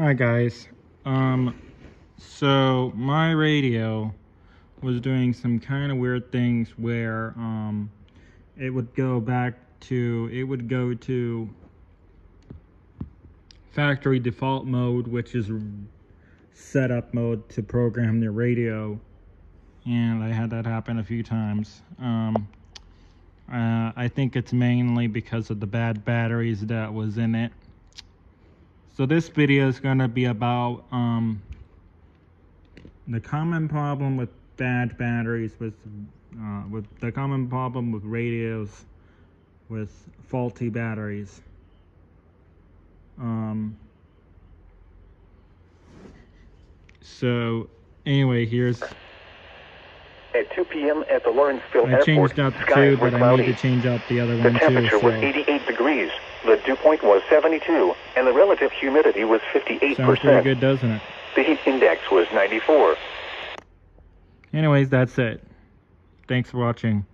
Hi guys. Um so my radio was doing some kind of weird things where um it would go back to it would go to factory default mode which is setup mode to program the radio and I had that happen a few times. Um uh, I think it's mainly because of the bad batteries that was in it. So this video is going to be about um, the common problem with bad batteries with uh, with the common problem with radios with faulty batteries. Um, so anyway, here's At 2 p.m. at the Lawrenceville I Airport, changed out the two, but I need to change out the other the one too. So 88 degrees. The dew point was 72, and the relative humidity was 58%. sounds pretty good, doesn't it? The heat index was 94. Anyways, that's it. Thanks for watching.